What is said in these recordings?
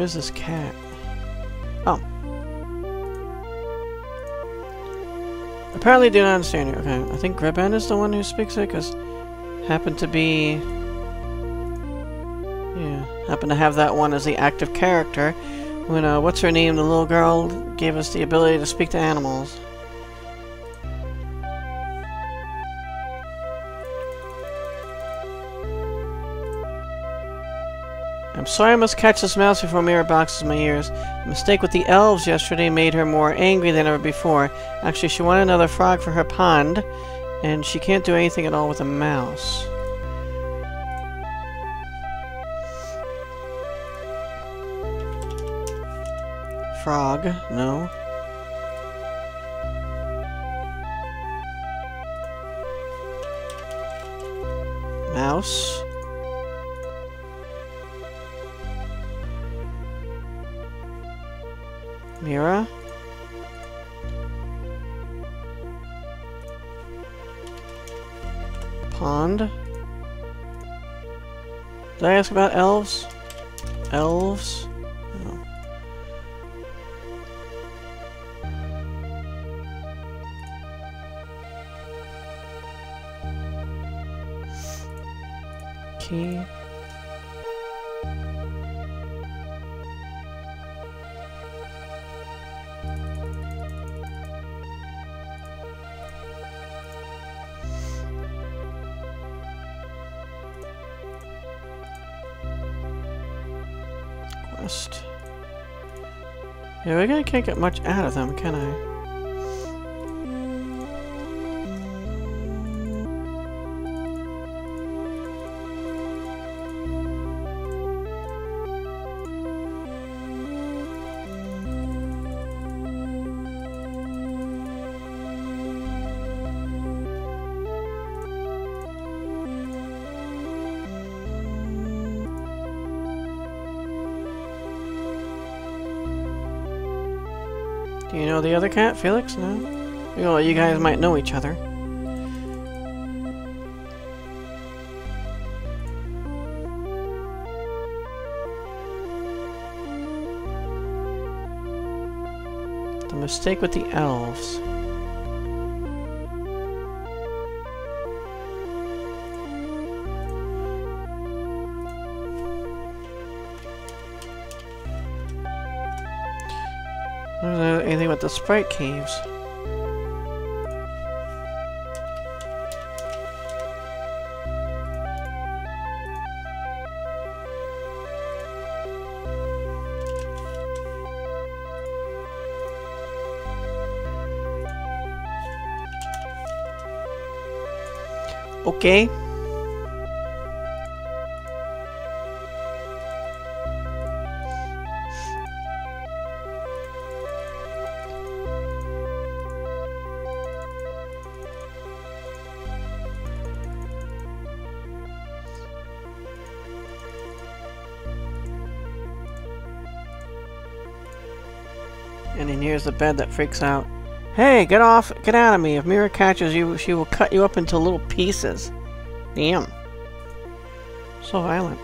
Is this cat? Oh. Apparently do not understand you. Okay, I think Greben is the one who speaks it, because happened to be... Yeah, happened to have that one as the active character. When, uh, what's her name, the little girl, gave us the ability to speak to animals. Sorry I must catch this mouse before Mira boxes my ears. Mistake with the elves yesterday made her more angry than ever before. Actually, she wanted another frog for her pond, and she can't do anything at all with a mouse. Frog, no. Mouse. Mira? Pond? Did I ask about elves? Elves? No. Key. Yeah, really can't get much out of them, can I? Know the other cat, Felix? No? You you guys might know each other. The mistake with the elves. Uh, anything with the sprite caves. Okay. Bed that freaks out. Hey, get off, get out of me. If Mira catches you, she will cut you up into little pieces. Damn. So violent.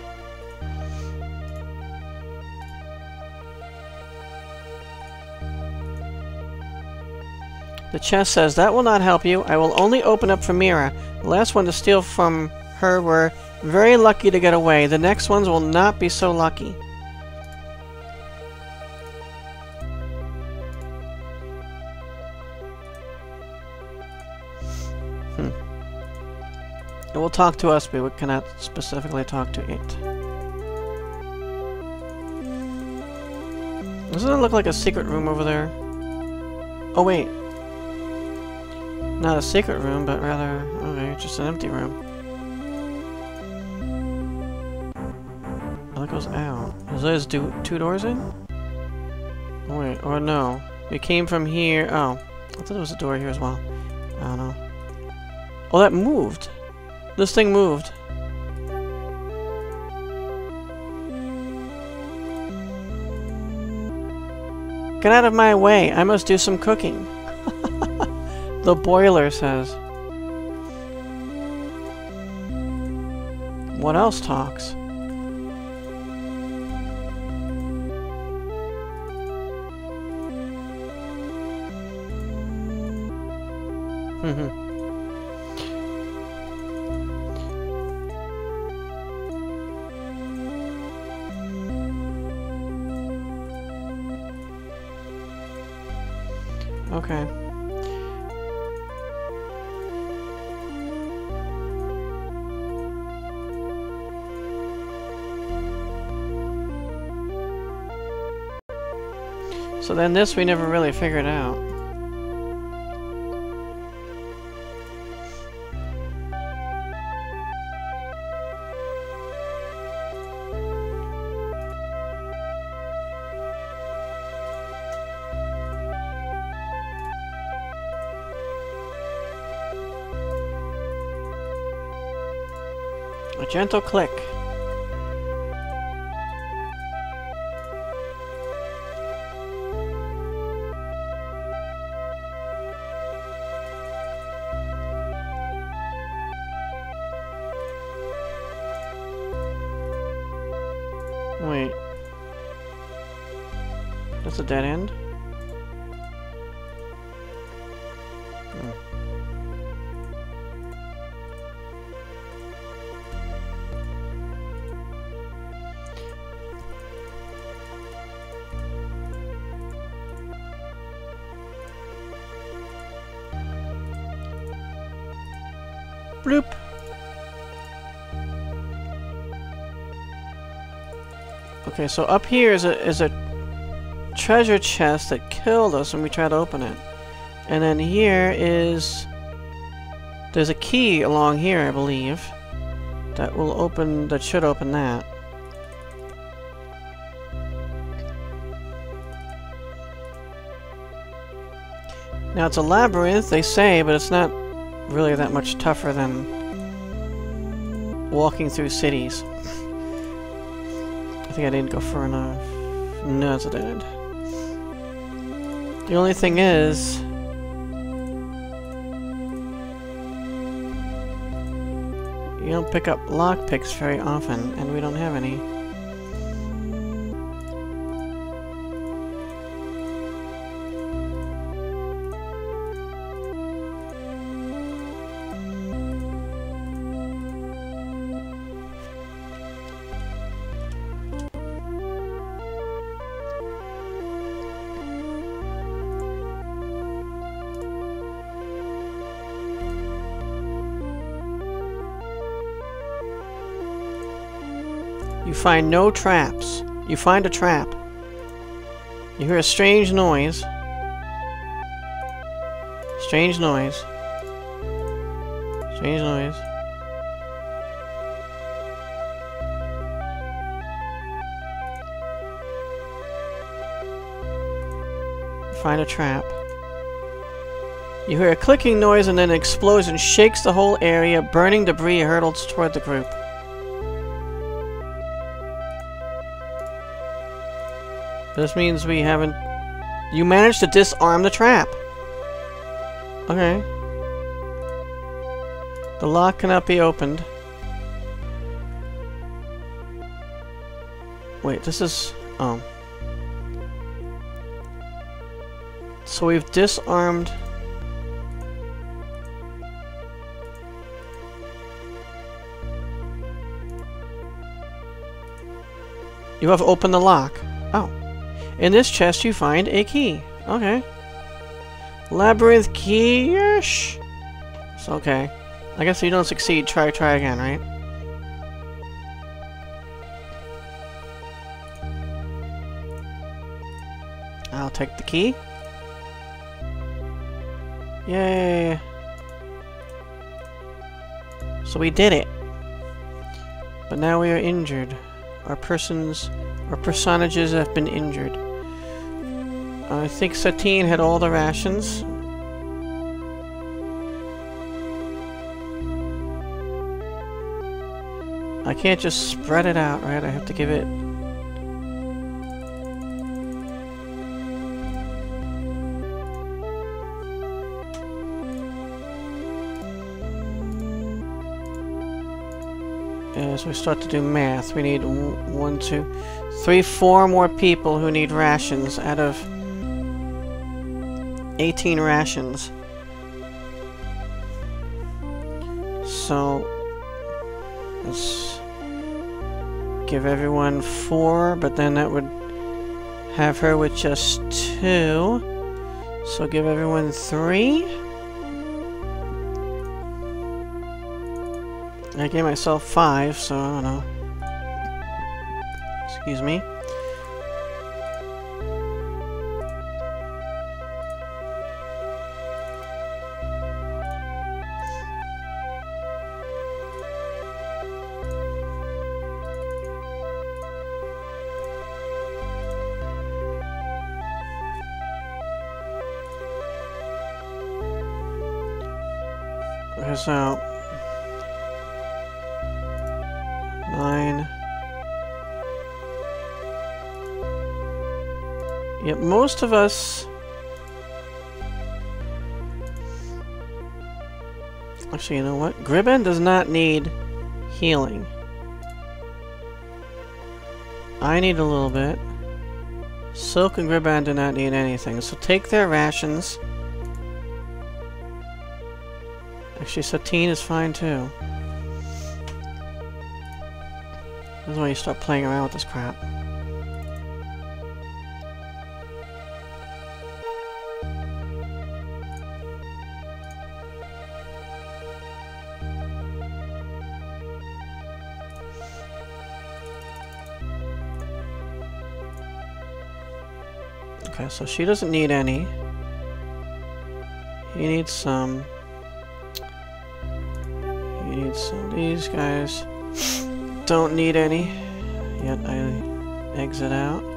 The chest says, that will not help you. I will only open up for Mira. The last one to steal from her were very lucky to get away. The next ones will not be so lucky. Talk to us, but we cannot specifically talk to it. Doesn't it look like a secret room over there? Oh, wait. Not a secret room, but rather... Okay, just an empty room. Oh, that goes out. Is those do two doors in? Oh, wait, or no. We came from here... Oh. I thought there was a door here as well. I don't know. Oh, that moved! This thing moved. Get out of my way. I must do some cooking. the boiler says. What else talks? Mm-hmm. So then this we never really figured out. A gentle click. Okay, so up here is a is a treasure chest that killed us when we tried to open it. And then here is there's a key along here, I believe, that will open that should open that. Now it's a labyrinth, they say, but it's not really that much tougher than walking through cities. I think I didn't go far enough. No, dead end. The only thing is... You don't pick up lockpicks very often, and we don't have any. Find no traps. You find a trap. You hear a strange noise. Strange noise. Strange noise. Find a trap. You hear a clicking noise and then an explosion shakes the whole area. Burning debris hurtles toward the group. This means we haven't... You managed to disarm the trap. Okay. The lock cannot be opened. Wait, this is... Oh. So we've disarmed... You have opened the lock. Oh. In this chest you find a key. Okay. Labyrinth key-ish? It's okay. I guess if you don't succeed, try, try again, right? I'll take the key. Yay! So we did it. But now we are injured. Our persons, our personages have been injured. I think Satine had all the rations. I can't just spread it out, right? I have to give it... As we start to do math, we need one, two, three, four more people who need rations out of 18 rations. so let's give everyone four, but then that would have her with just two. So give everyone three. I gave myself five, so I don't know. Excuse me. So, nine. Yep, most of us... Actually, you know what? Gribben does not need healing. I need a little bit. Silk and Gribben do not need anything, so take their rations. Actually, Satine is fine too. This is you start playing around with this crap. Okay, so she doesn't need any. He needs some. These guys don't need any. Yet I exit out.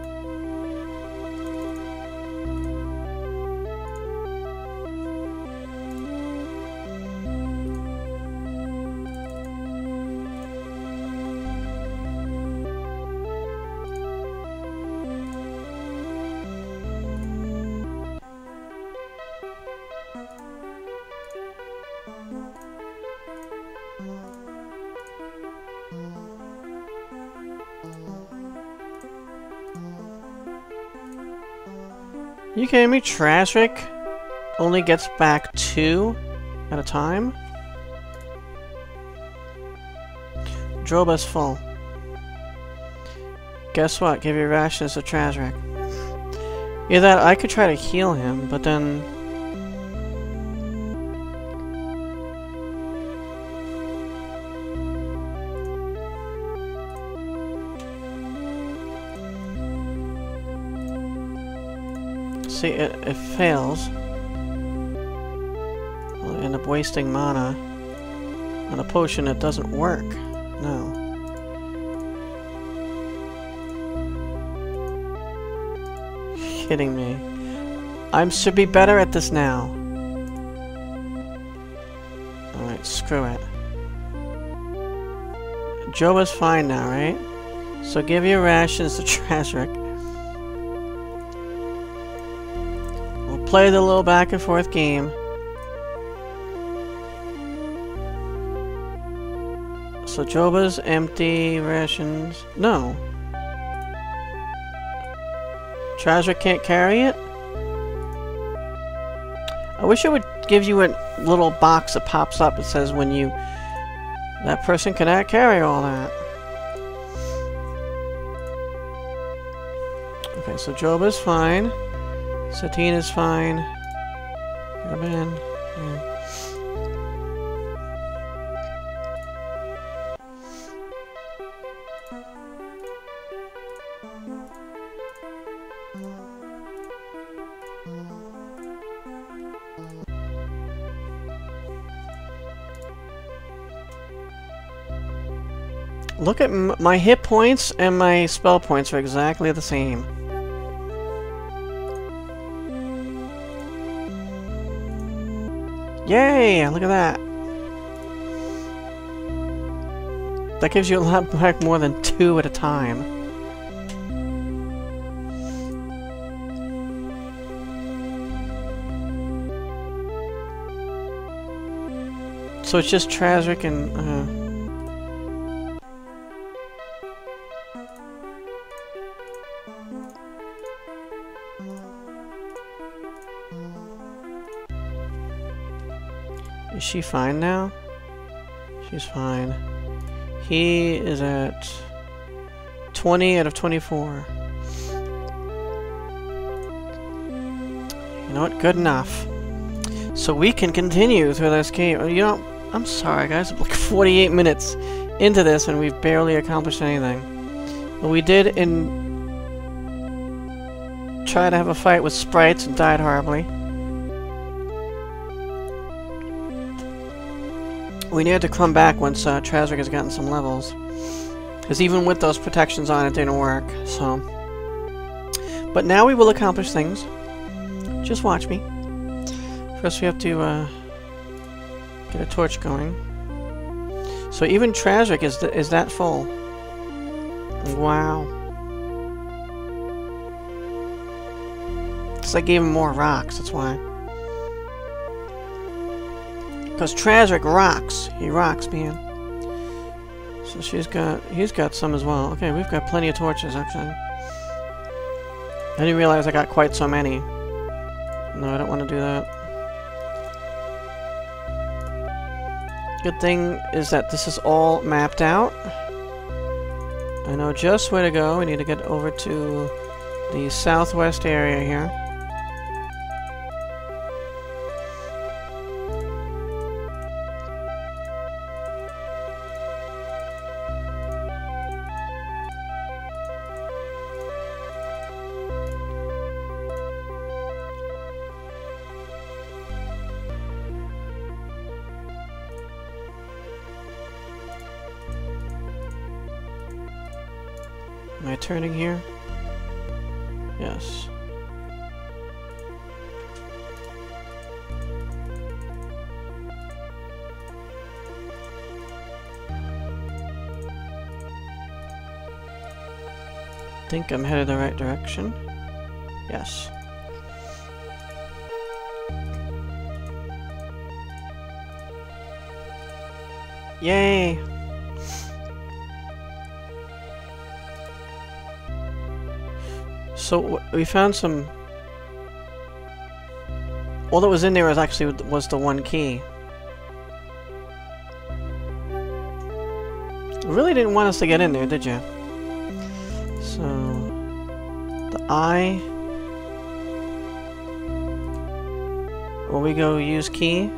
You kidding me? Trashrick only gets back two at a time? Droba's full. Guess what? Give your rations to Trashrick. Yeah, that I could try to heal him, but then see, it, it fails. I'll end up wasting mana on a potion that doesn't work. No. Kidding me. I should be better at this now. Alright, screw it. Joe is fine now, right? So give your rations to Trashrick. Play the little back and forth game. So Joba's empty rations. No. Treasure can't carry it? I wish it would give you a little box that pops up that says when you... That person cannot carry all that. Okay, so Joba's fine. Satina's fine. Urban. Yeah. Look at my hit points and my spell points are exactly the same. Yay! Look at that. That gives you a lot back more than two at a time. So it's just Trashrick and... Uh, she fine now? She's fine. He is at 20 out of 24. You know what? Good enough. So we can continue through this game. Oh, you know, I'm sorry, guys. Like 48 minutes into this and we've barely accomplished anything. But we did in try to have a fight with sprites and died horribly. We need to come back once uh, Trazric has gotten some levels. Because even with those protections on, it didn't work, so... But now we will accomplish things. Just watch me. First we have to, uh, get a torch going. So even Trazric is, th is that full. Wow. Because I gave him more rocks, that's why. Because Trazric rocks. He rocks, man. So she's got... He's got some as well. Okay, we've got plenty of torches, actually. I didn't realize I got quite so many. No, I don't want to do that. Good thing is that this is all mapped out. I know just where to go. We need to get over to the southwest area here. I'm headed the right direction. Yes. Yay! So we found some... All that was in there was actually was the one key. You really didn't want us to get in there, did you? Eye... Will we go use key?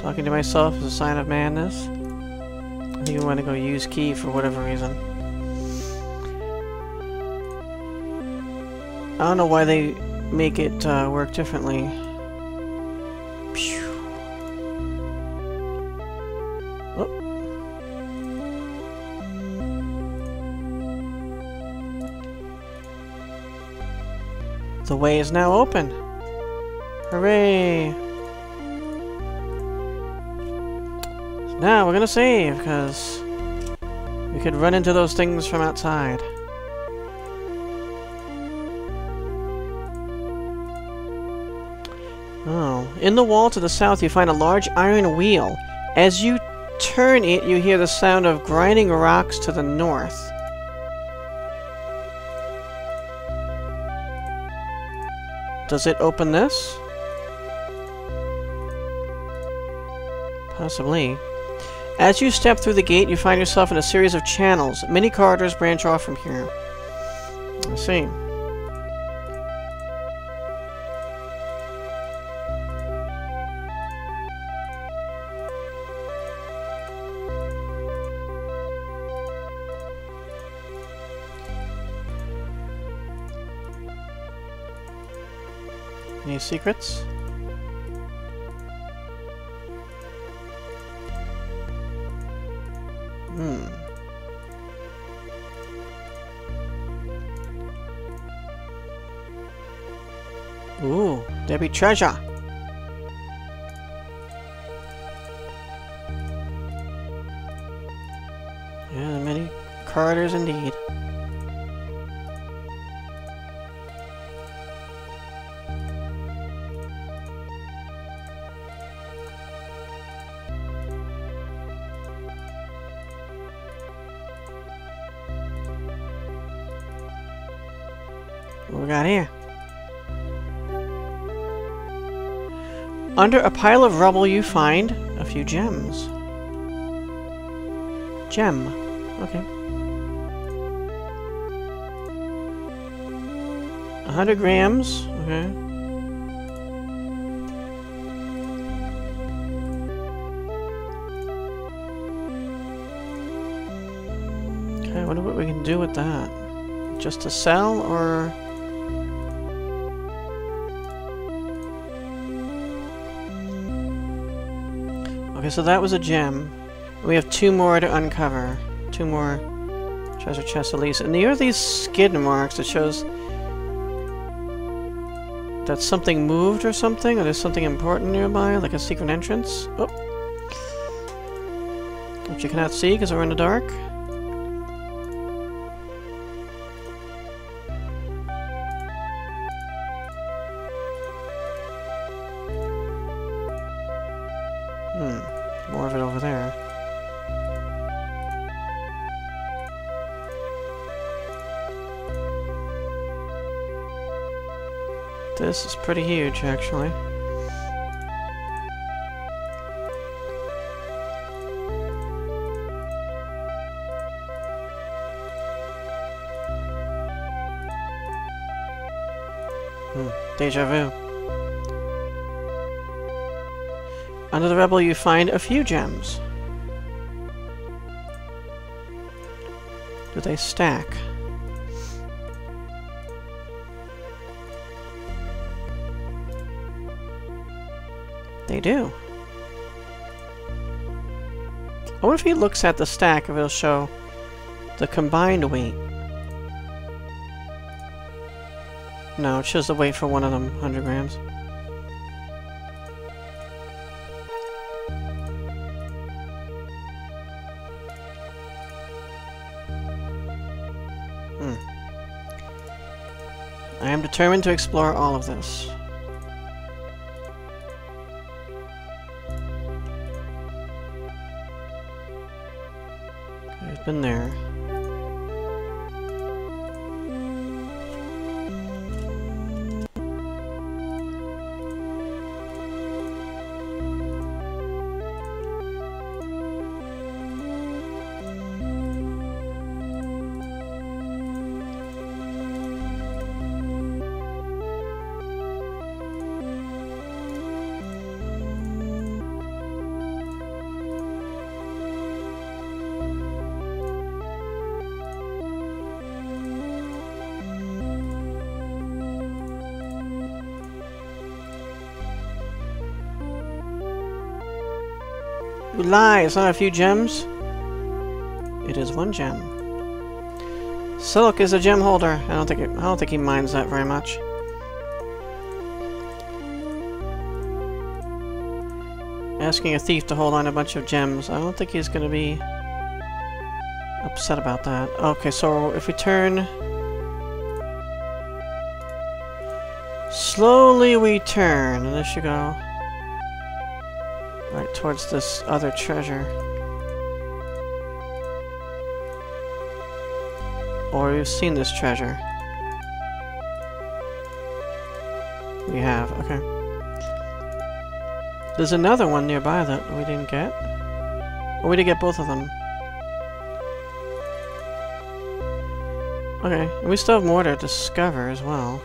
Talking to myself is a sign of madness. I think we want to go use key for whatever reason. I don't know why they make it uh, work differently. Way is now open. Hooray! So now we're gonna save, because we could run into those things from outside. Oh. In the wall to the south, you find a large iron wheel. As you turn it, you hear the sound of grinding rocks to the north. Does it open this? Possibly. As you step through the gate, you find yourself in a series of channels. Many corridors branch off from here. I see. Secrets? Hmm. Ooh, there be treasure. Yeah, many corridors indeed. Under a pile of rubble you find a few gems. Gem. Okay. A hundred grams. Okay. Okay, I wonder what we can do with that. Just to sell, or... Okay, so that was a gem. We have two more to uncover. Two more treasure chests at least. And there are these skid marks that shows that something moved or something, or there's something important nearby, like a secret entrance. Oh. Which you cannot see because we're in the dark. This is pretty huge, actually. Hmm. Deja vu. Under the rubble you find a few gems. Do they stack? They do. I wonder if he looks at the stack if it'll show the combined weight. No, it shows the weight for one of them, 100 grams. Hmm. I am determined to explore all of this. Been there. Lie, it's not a few gems. It is one gem. Silk is a gem holder. I don't think it, I don't think he minds that very much. Asking a thief to hold on a bunch of gems. I don't think he's gonna be upset about that. Okay, so if we turn slowly we turn, and there should go towards this other treasure. Or we've seen this treasure. We have, okay. There's another one nearby that we didn't get. Or we did get both of them. Okay, and we still have more to discover as well.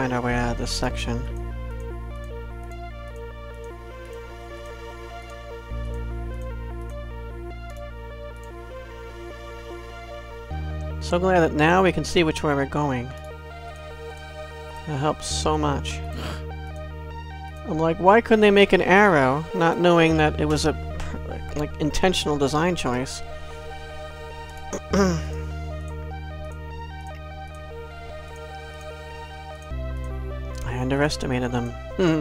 Find our way out of this section. So glad that now we can see which way we're going. It helps so much. I'm like, why couldn't they make an arrow, not knowing that it was a like intentional design choice? underestimated them. Hmm.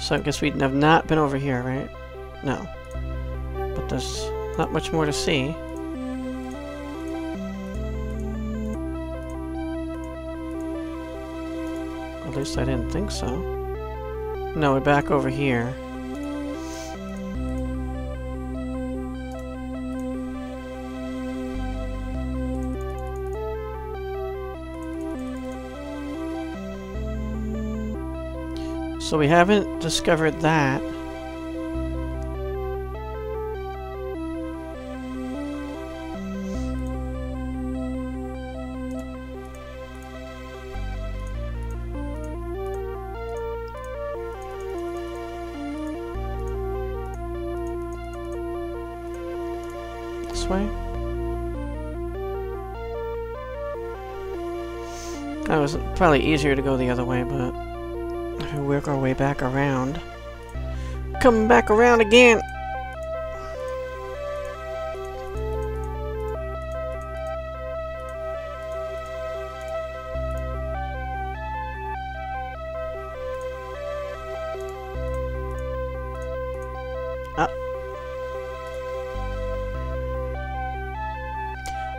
So I guess we have not been over here, right? No. But there's not much more to see. At least I didn't think so. No, we're back over here. So we haven't discovered that. This way? That was probably easier to go the other way, but we work our way back around. Coming back around again! Ah.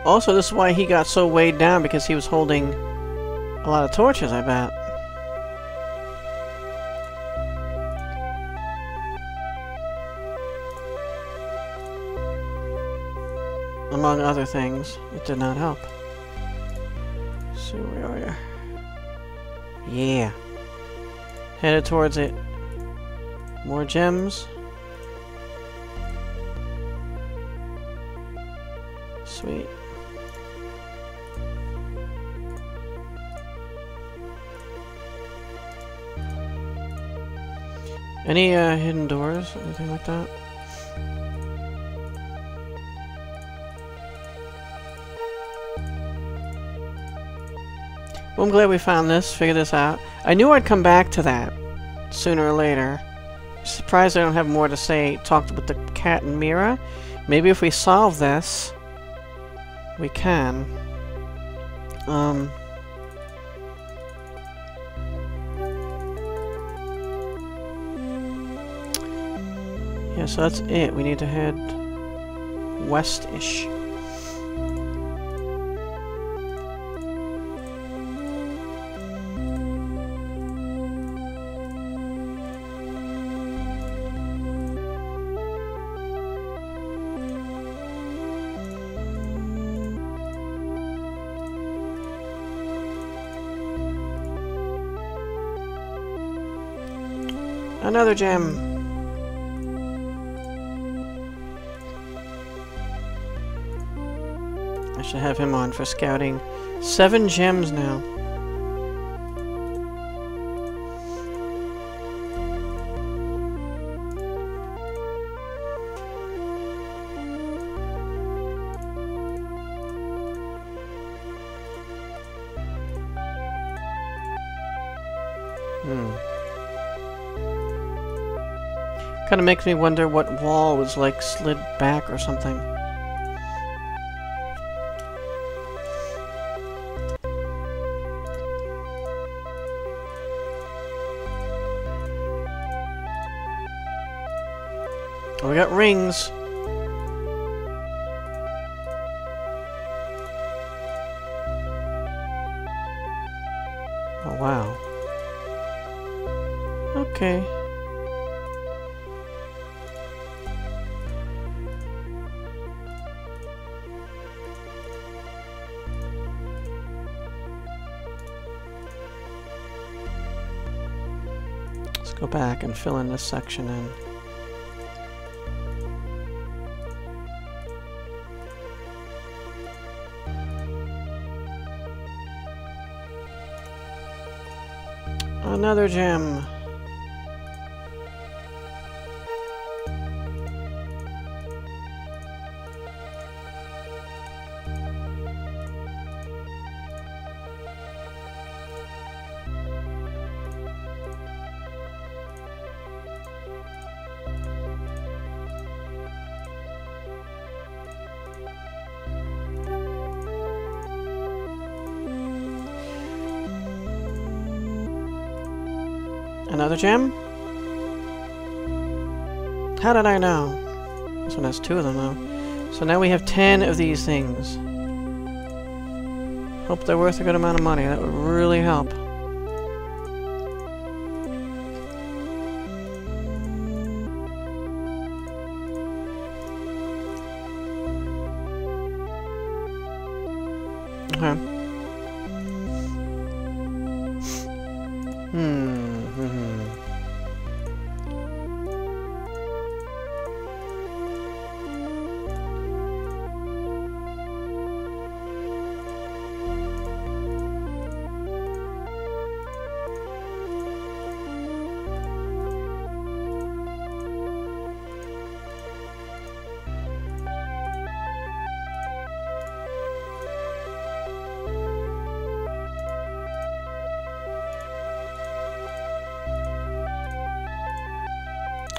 Also, this is why he got so weighed down, because he was holding a lot of torches, I bet. Among other things, it did not help. So where are you? Yeah. Headed towards it. More gems. Sweet. Any uh, hidden doors? Anything like that? Well, I'm glad we found this, figured this out. I knew I'd come back to that sooner or later. Surprised I don't have more to say. Talked with the cat and Mira. Maybe if we solve this, we can. Um... Yeah, so that's it. We need to head west-ish. Another gem. I should have him on for scouting. Seven gems now. Hmm. Kind of makes me wonder what wall was like slid back or something. Oh, we got rings. Oh, wow. Okay. Back and fill in this section in. Another gem. Another gem? How did I know? This one has two of them, though. So now we have ten of these things. Hope they're worth a good amount of money. That would really help. Okay.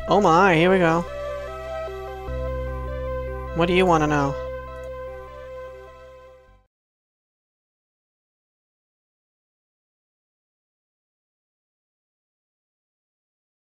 Oh my, here we go. What do you want to know?